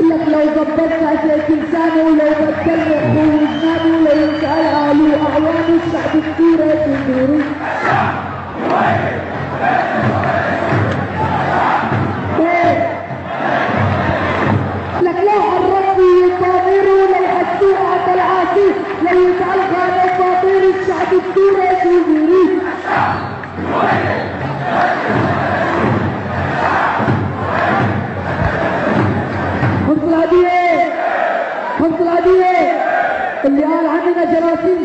لك لو ظبطت أسئلة لسانه ولو بدلنا أخوه وجنانه لو يسأل أهله أعوانه الشعب سوري إيه لك لو عرفني يطامروا لو حسوا عند العاسي لو يجعل غانا فاطير الشعب سوري हौसला दिए हौसला दिए। कल्याण आने का जरा सिंह